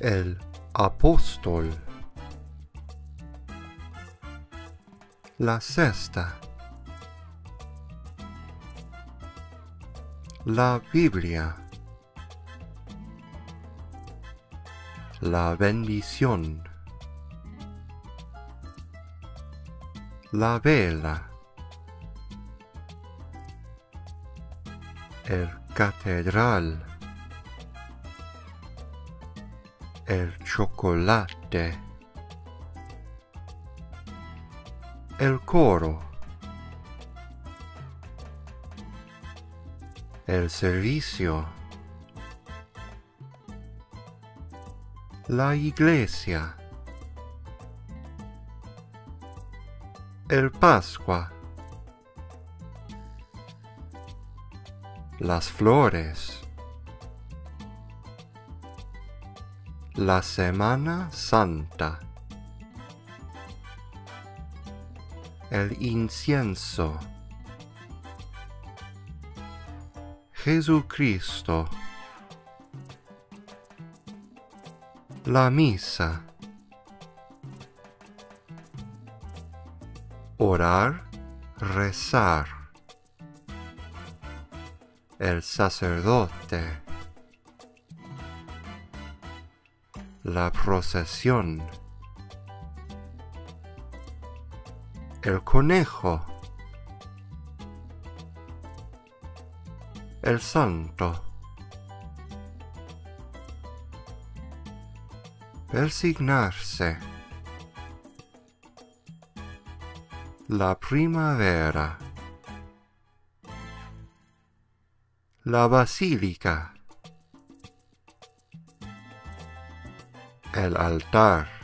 el apóstol. La cesta. La Biblia. La bendición. La vela. El catedral. El chocolate. El coro. El servicio. La iglesia. El Pascua. Las flores. La Semana Santa. El incienso. Jesucristo. La misa. Orar, rezar. El sacerdote. La procesión. El conejo. El santo. Persignarse. La primavera. La basílica. El altar.